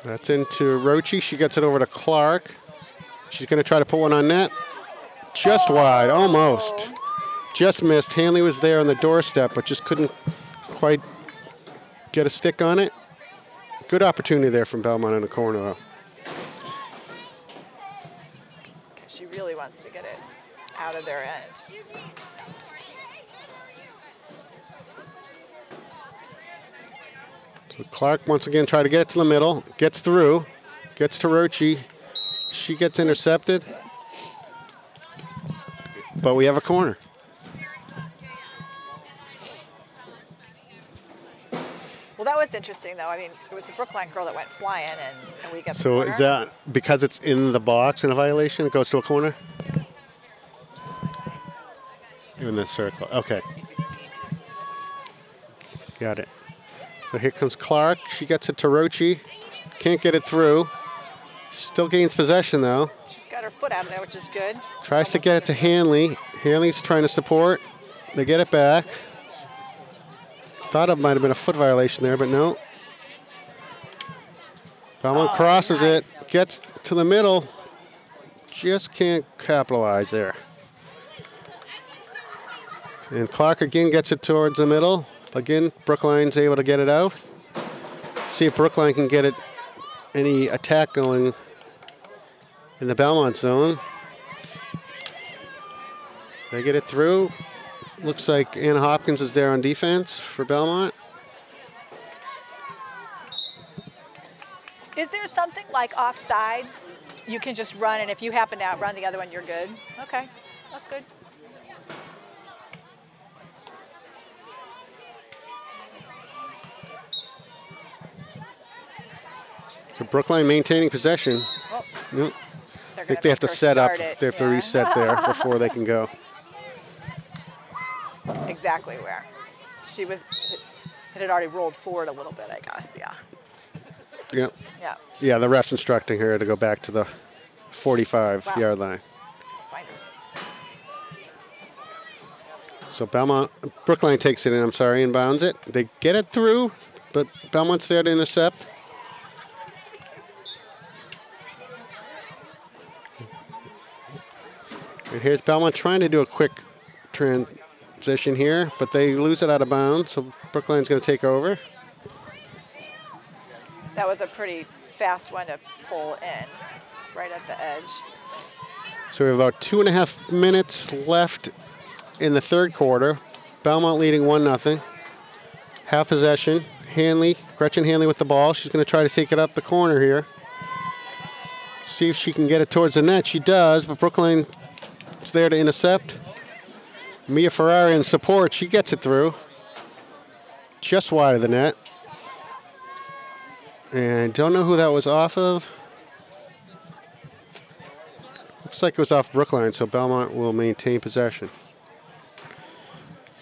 That's into Rochi. She gets it over to Clark. She's going to try to put one on net. Just wide, almost. Just missed. Hanley was there on the doorstep, but just couldn't quite get a stick on it. Good opportunity there from Belmont in the corner, though. She really wants to get it out of their end. So Clark once again try to get to the middle, gets through, gets to Rochi. She gets intercepted. But we have a corner. Well, that was interesting, though. I mean, it was the Brookline girl that went flying, and, and we got So is that because it's in the box in a violation, it goes to a corner? In the circle. Okay, got it. So here comes Clark. She gets it to Rochi. Can't get it through. Still gains possession though. She's got her foot out of there, which is good. Tries to get it to Hanley. Hanley's trying to support. They get it back. Thought it might have been a foot violation there, but no. Belmont Oh, crosses nice. it, gets to the middle. Just can't capitalize there. And Clark again gets it towards the middle. Again, Brookline's able to get it out. See if Brookline can get it any attack going in the Belmont zone. They get it through. Looks like Anna Hopkins is there on defense for Belmont. Is there something like offsides? You can just run, and if you happen to outrun the other one, you're good. Okay, that's good. So Brookline maintaining possession. Oh, Yep. I think they have to set up. it. They have to reset there before they can go. Exactly where. She was, it had already rolled forward a little bit, I guess. Yeah. Yep. Yeah. Yeah, the ref's instructing her to go back to the 45 Wow. yard line. So Belmont, Brookline takes it in, I'm sorry, inbounds it. They get it through, but Belmont's there to intercept. And here's Belmont trying to do a quick transition here, but they lose it out of bounds, so Brookline's going to take over. That was a pretty fast one to pull in, right at the edge. So we have about two and a half minutes left in the third quarter. Belmont leading 1 0. Half possession. Hanley, Gretchen Hanley with the ball. She's going to try to take it up the corner here. See if she can get it towards the net. She does, but Brookline is there to intercept. Mia Ferrari in support. She gets it through. Just wide of the net. And don't know who that was off of. Looks like it was off Brookline, so Belmont will maintain possession.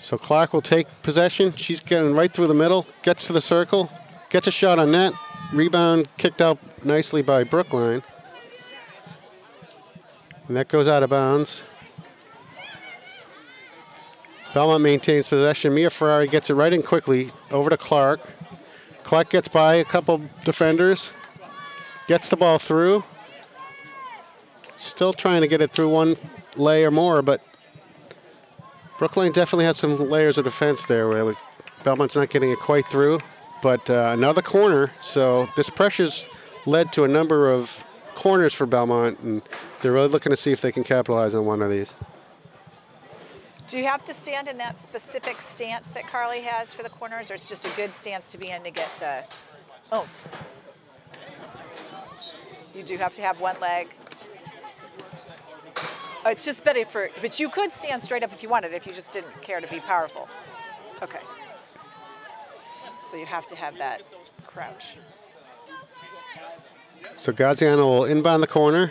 So Clark will take possession. She's getting right through the middle, gets to the circle, gets a shot on net. Rebound kicked out nicely by Brookline. And that goes out of bounds. Belmont maintains possession. Mia Ferrari gets it right in quickly over to Clark. Clark gets by a couple defenders, gets the ball through. Still trying to get it through one lay or more, but Brookline definitely had some layers of defense there where Belmont's not getting it quite through. But uh, another corner, so this pressure's led to a number of corners for Belmont, and they're really looking to see if they can capitalize on one of these. Do you have to stand in that specific stance that Carly has for the corners, or it's just a good stance to be in to get the oomph? You do have to have one leg. Oh, it's just better for, but you could stand straight up if you wanted, if you just didn't care to be powerful. Okay. So you have to have that crouch. So Gaziano will inbound the corner.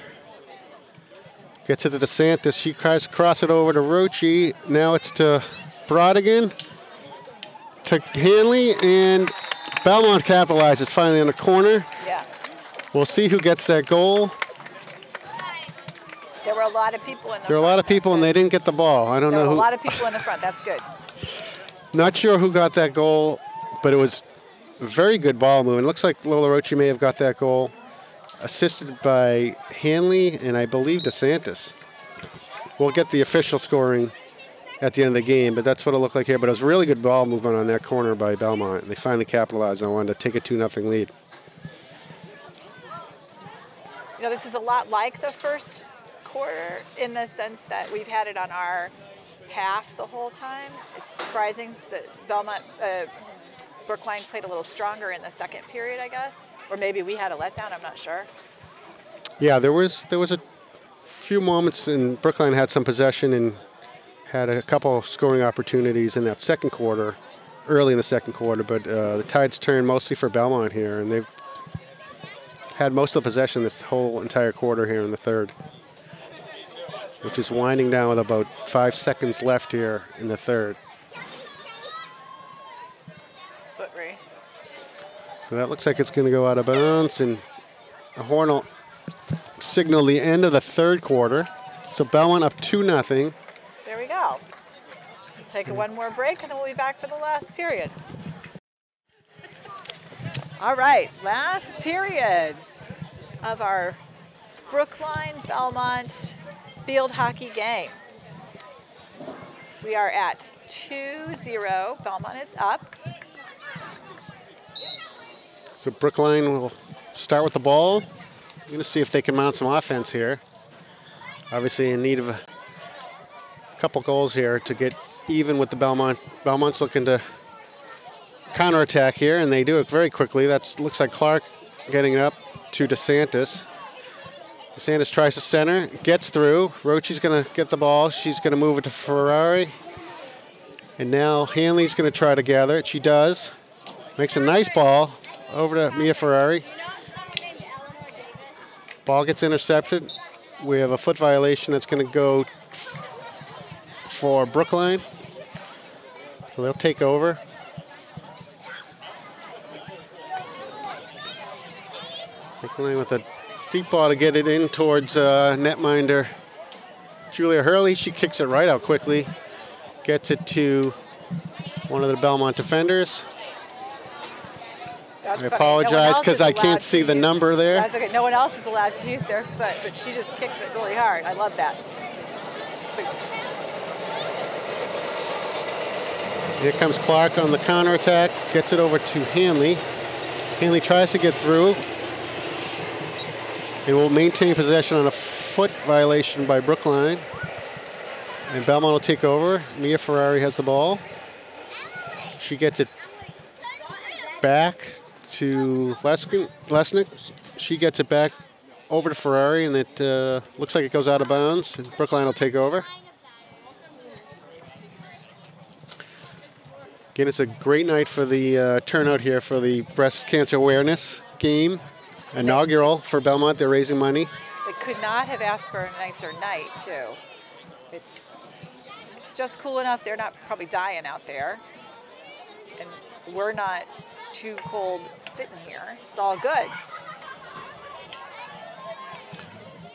Gets it to DeSantis. She tries to cross it over to Rochi. Now it's to Brodigan. To Hanley. And Belmont capitalizes finally on the corner. Yeah. We'll see who gets that goal. There were a lot of people in the There are a lot of people and they didn't get the ball. I don't There know were a who. lot of people in the front. That's good. Not sure who got that goal, but it was a very good ball movement. Looks like Lola Rochi may have got that goal, assisted by Hanley and I believe DeSantis. We'll get the official scoring at the end of the game, but that's what it looked like here. But it was really good ball movement on that corner by Belmont, and they finally capitalized on one to take a 2 0 lead. You know, this is a lot like the first quarter in the sense that we've had it on our half the whole time. It's surprising that Belmont, uh, Brookline played a little stronger in the second period, I guess. Or maybe we had a letdown, I'm not sure. Yeah, there was there was a few moments, and Brookline had some possession and had a couple scoring opportunities in that second quarter, early in the second quarter. But uh, the tides turned mostly for Belmont here, and they've had most of the possession this whole entire quarter here in the third, which is winding down with about five seconds left here in the third. Foot race. So that looks like it's going to go out of bounds, and a horn will signal the end of the third quarter. So Belmont up 2 nothing. There we go. We'll take a one more break and then we'll be back for the last period. All right, last period of our Brookline Belmont field hockey game. We are at 2-0. Belmont is up. So Brookline will start with the ball. We're going to see if they can mount some offense here. Obviously in need of a couple goals here to get even with the Belmont. Belmont's looking to counterattack here, and they do it very quickly. That looks like Clark getting up to DeSantis. DeSantis tries to center, gets through. Rochi's going to get the ball. She's going to move it to Ferrari. And now Hanley's going to try to gather it. She does. Makes a nice ball over to Mia Ferrari. Ball gets intercepted. We have a foot violation that's going to go for Brookline. So they'll take over. Brookline with a deep ball to get it in towards uh, netminder Julia Hurley. She kicks it right out quickly. Gets it to one of the Belmont defenders. That's I. Apologize because is I can't see the number there. That's okay. No one else is allowed to use their foot, but she just kicks it really hard. I love that. Here comes Clark on the counterattack, gets it over to Hanley. Hanley tries to get through and will maintain possession on a foot violation by Brookline. And Belmont will take over. Mia Ferrari has the ball. She gets it back to Lesnick. She gets it back over to Ferrari, and it uh, looks like it goes out of bounds. Brookline will take over. Again, it's a great night for the uh, turnout here for the breast cancer awareness game. Inaugural for Belmont. They're raising money. They could not have asked for a nicer night, too. It's it's just cool enough. They're not probably dying out there, and we're not too cold sitting here. It's all good.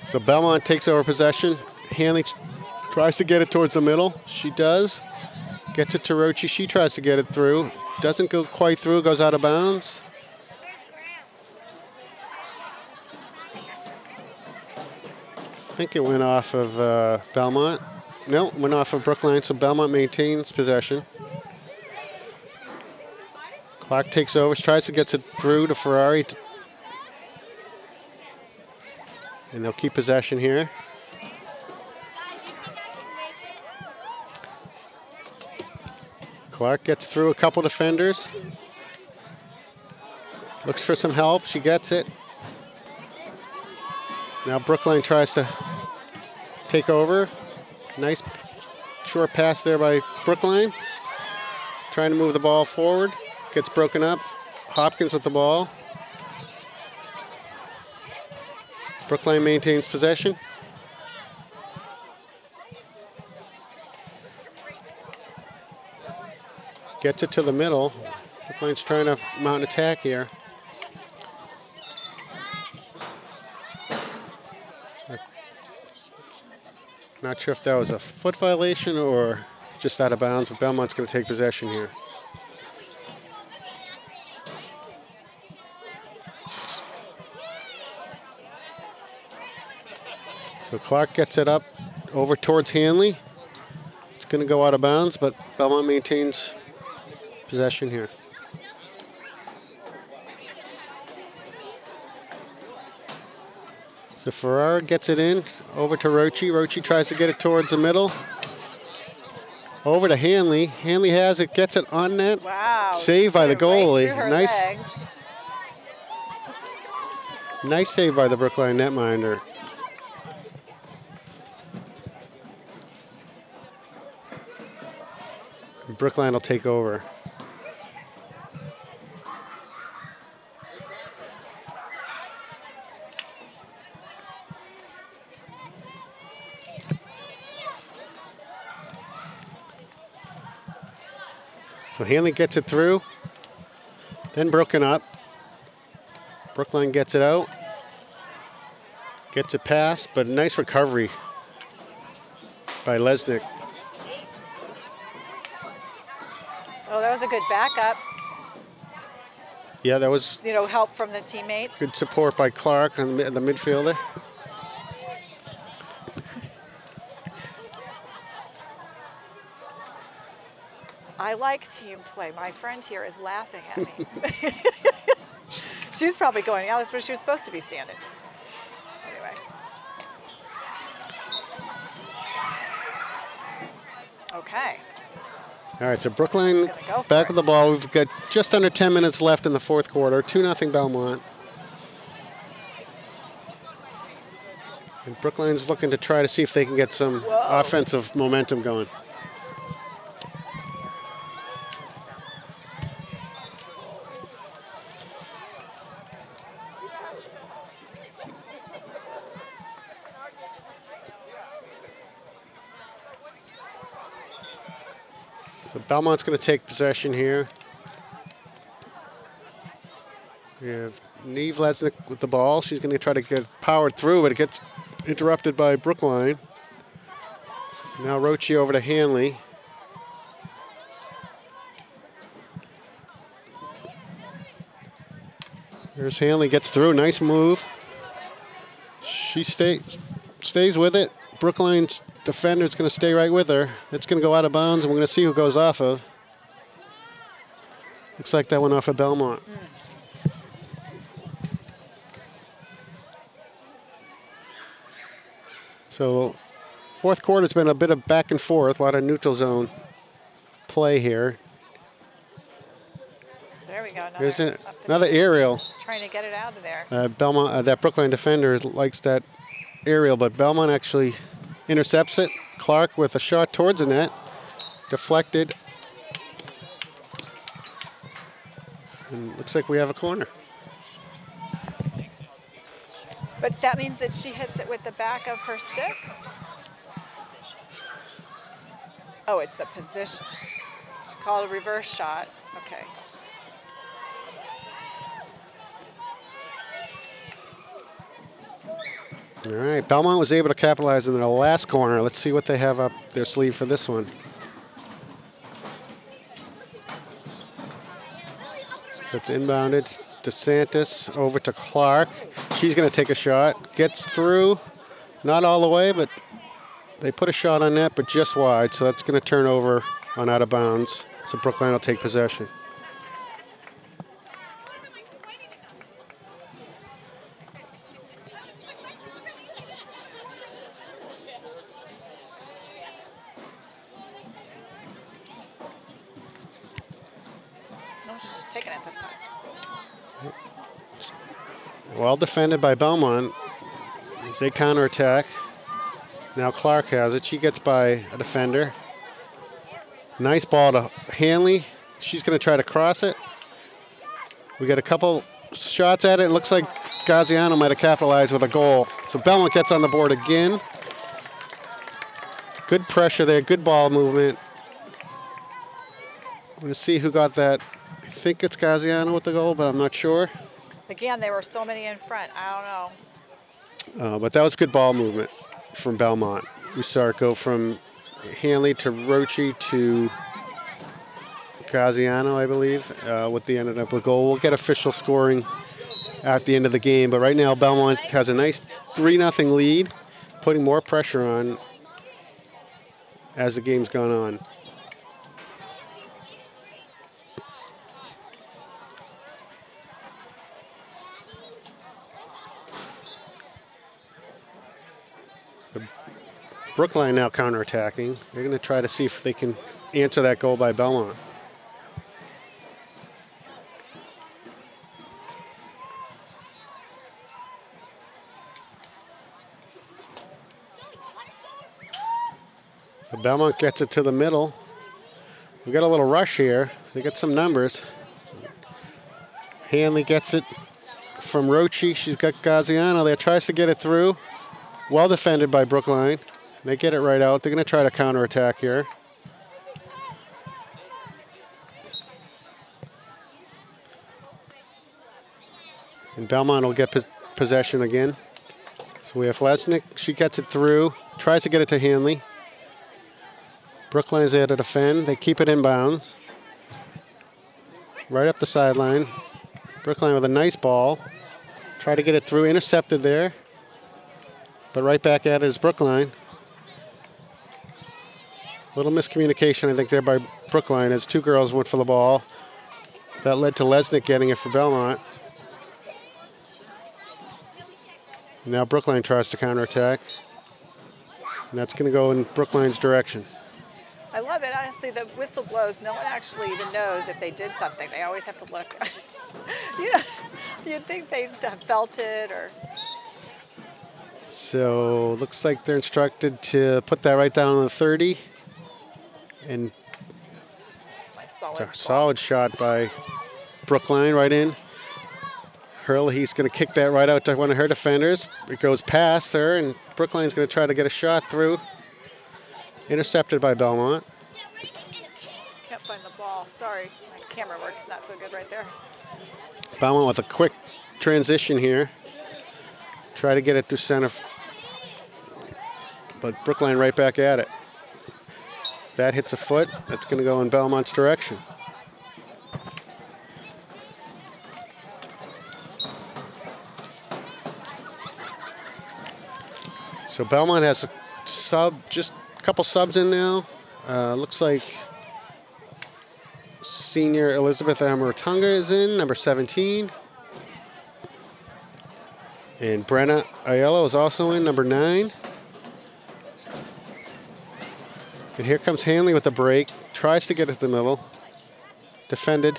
So Belmont takes over possession. Hanley tries to get it towards the middle. She does. Gets it to Rochi. She tries to get it through. Doesn't go quite through. Goes out of bounds. I think it went off of uh, Belmont. No, went off of Brookline. So Belmont maintains possession. Clark takes over. Tries to get it through to Ferrari. And they'll keep possession here. Clark gets through a couple defenders. Looks for some help. She gets it. Now Brookline tries to take over. Nice short pass there by Brookline. Trying to move the ball forward. Gets broken up. Hopkins with the ball. Brookline maintains possession. Gets it to the middle. Brookline's trying to mount an attack here. Not sure if that was a foot violation or just out of bounds, but Belmont's going to take possession here. So Clark gets it up over towards Hanley. It's going to go out of bounds, but Belmont maintains possession here. So Ferrari gets it in over to Rochi. Rochi tries to get it towards the middle. Over to Hanley. Hanley has it, gets it on net. Wow. Saved by the right goalie. her Nice. legs. Nice save by the Brookline netminder. Brookline will take over. So Hanley gets it through, then broken up. Brookline gets it out, gets it past, but a nice recovery by Lesnick. That was a good backup. Yeah, that was You know, help from the teammate. good support by Clark and the, the midfielder. I like team play. My friend here is laughing at me. She's probably going, yeah, that's where she was supposed to be standing. Anyway. Okay. All right, so Brookline go back it. with the ball. We've got just under 10 minutes left in the fourth quarter. 2 0 Belmont. And Brookline's looking to try to see if they can get some Whoa. offensive momentum going. Belmont's going to take possession here. We have Neve Lesnick with the ball. She's going to try to get powered through, but it gets interrupted by Brookline. Now Roche over to Hanley. There's Hanley gets through. Nice move. She stays, stays with it. Brookline's defender is going to stay right with her. It's going to go out of bounds, and we're going to see who goes off of. Looks like that went off of Belmont. So, fourth quarter's been a bit of back and forth, a lot of neutral zone play here. There we go. Another, another aerial. trying to get it out of there. Uh, Belmont, uh, that Brookline defender likes that aerial, but Belmont actually intercepts it. Clark with a shot towards the net, deflected. And looks like we have a corner. But that means that she hits it with the back of her stick? Oh, it's the position. She called a reverse shot. Okay. All right, Belmont was able to capitalize in their last corner. Let's see what they have up their sleeve for this one. It's inbounded. DeSantis over to Clark. She's going to take a shot. Gets through. Not all the way, but they put a shot on net, but just wide. So that's going to turn over on out of bounds. So Brookline will take possession. No, she's just taking it this time. Well defended by Belmont. They counterattack. Now Clark has it. She gets by a defender. Nice ball to Hanley. She's going to try to cross it. We got a couple shots at it. It looks like Gaziano might have capitalized with a goal. So Belmont gets on the board again. Good pressure there. Good ball movement. We're going to see who got that. I think it's Gaziano with the goal, but I'm not sure. Again, there were so many in front. I don't know. Uh, but that was good ball movement from Belmont. We saw it go from Hanley to Rochi to Gaziano, I believe, uh, with the ended up with goal. We'll get official scoring at the end of the game, but right now Belmont has a nice 3 0 lead, putting more pressure on as the game's gone on. Brookline now counterattacking. They're going to try to see if they can answer that goal by Belmont. So Belmont gets it to the middle. We got a little rush here. They got some numbers. Hanley gets it from Rochi. She's got Gaziano there. Tries to get it through. Well defended by Brookline. They get it right out. They're going to try to counterattack here. And Belmont will get pos- possession again. So we have Lesnick. She gets it through. Tries to get it to Hanley. Brookline's there to defend. They keep it inbounds. Right up the sideline. Brookline with a nice ball. Try to get it through. Intercepted there. But right back at it is Brookline. Little miscommunication, I think, there by Brookline as two girls went for the ball. That led to Lesnick getting it for Belmont. Now Brookline tries to counterattack. And that's going to go in Brookline's direction. I love it. Honestly, the whistle blows. No one actually even knows if they did something. They always have to look. you know, you'd think they'd have felt it or. So looks like they're instructed to put that right down on the 30. And solid. it's a solid shot by Brookline right in. Hurley, he's going to kick that right out to one of her defenders. It goes past her, and Brookline's going to try to get a shot through. Intercepted by Belmont. Can't find the ball. Sorry, my camera work is not so good right there. Belmont with a quick transition here. Try to get it through center. But Brookline right back at it. That hits a foot. That's going to go in Belmont's direction. So Belmont has a sub, just a couple subs in now. Uh, looks like senior Elizabeth Amaratunga is in, number 17. And Brenna Aiello is also in, number 9. And here comes Hanley with the break. Tries to get it to the middle. Defended.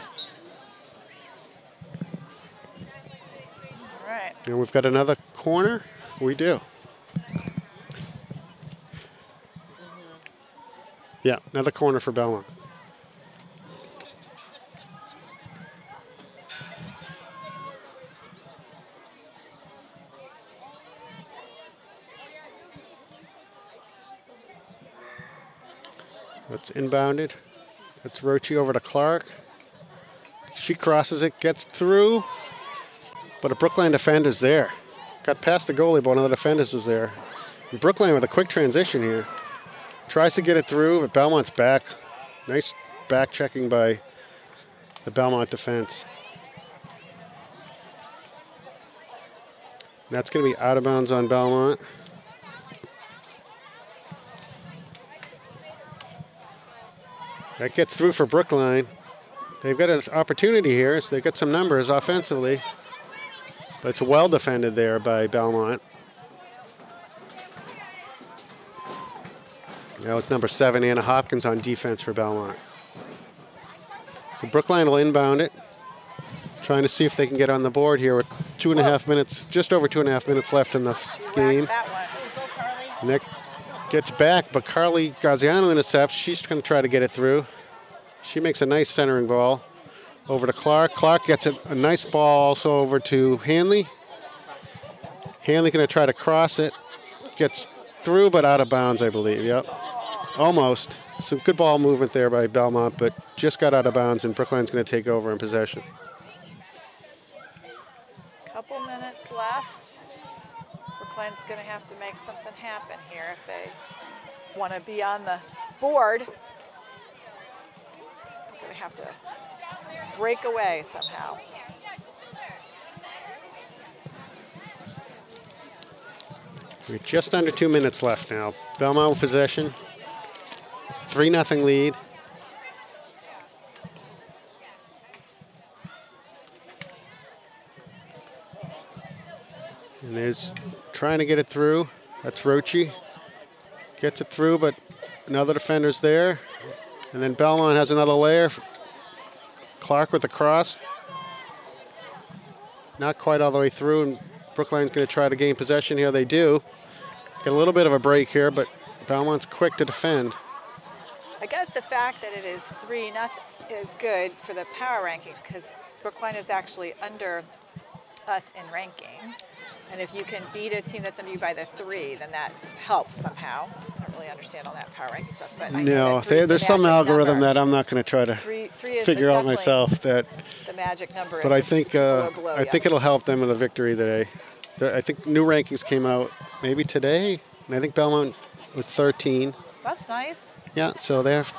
All right. And we've got another corner. We do. Yeah, another corner for Belmont. That's inbounded. That's Rocci over to Clark. She crosses it, gets through, but a Brookline defender's there. Got past the goalie, but one of the defenders was there. And Brookline with a quick transition here. Tries to get it through, but Belmont's back. Nice back checking by the Belmont defense. That's going to be out of bounds on Belmont. That gets through for Brookline. They've got an opportunity here, so they've got some numbers offensively. But it's well defended there by Belmont. Now it's number seven, Anna Hopkins on defense for Belmont. So Brookline will inbound it. Trying to see if they can get on the board here with two and a half minutes, just over two and a half minutes left in the game. Nick gets back, but Carly Gaziano intercepts. She's going to try to get it through. She makes a nice centering ball over to Clark. Clark gets a, a nice ball also over to Hanley. Hanley going to try to cross it. Gets through, but out of bounds, I believe. Yep. Almost. Some good ball movement there by Belmont, but just got out of bounds, and Brookline's going to take over in possession. Couple minutes left. Brookline's going to have to make something happen here if they want to be on the board. They're going to have to break away somehow. We're just under two minutes left now. Belmont possession. 3 nothing lead. And there's trying to get it through. That's Rocci. Gets it through, but another defender's there. And then Belmont has another layer. Clark with the cross. Not quite all the way through, and Brookline's going to try to gain possession here. They do. Get a little bit of a break here, but Belmont's quick to defend. I guess the fact that it is three nothing is good for the power rankings because Brookline is actually under us in ranking. And if you can beat a team that's under you by the three, then that helps somehow. I don't really understand all that power ranking stuff, but I No, that three is the there's some algorithm number. that I'm not going to try to three, three figure out myself. That, the magic number. but I think uh, below I think it'll help them with a victory today. I think new rankings came out maybe today, and I think Belmont was 13. That's nice. Yeah, so they've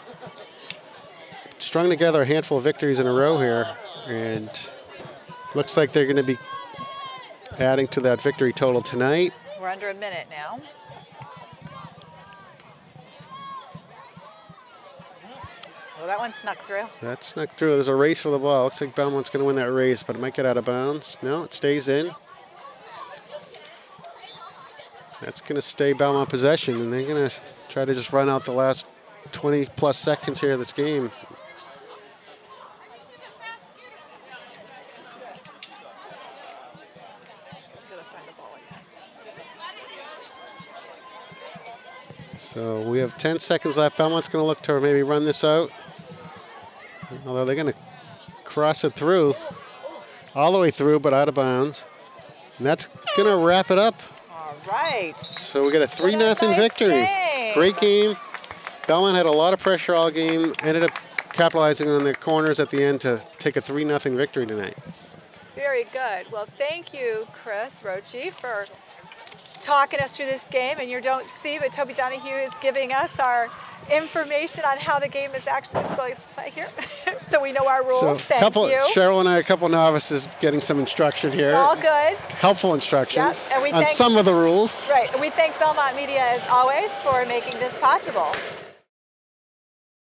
strung together a handful of victories in a row here, and looks like they're going to be adding to that victory total tonight. We're under a minute now. Well, that one snuck through. That snuck through. There's a race for the ball. Looks like Belmont's going to win that race, but it might get out of bounds. No, it stays in. That's going to stay Belmont possession, and they're going to try to just run out the last 20 plus seconds here of this game. Gotta find the ball again. So we have 10 seconds left. Belmont's going to look to maybe run this out. Although they're going to cross it through, all the way through, but out of bounds. And that's going to wrap it up. All right. So we got a 3 What a nothing nice victory. game. Great game. Belmont had a lot of pressure all game, ended up capitalizing on their corners at the end to take a 3 0 victory tonight. Very good. Well, thank you, Chris Rocci, for talking us through this game. And you don't see, but Toby Donahue is giving us our information on how the game is actually supposed to play here. so we know our rules. So, thank couple, you. Sheryl and I, a couple novices, getting some instruction here. It's all good. Helpful instruction Yep, and we on thank- some of the rules. Right. And we thank Belmont Media, as always, for making this possible.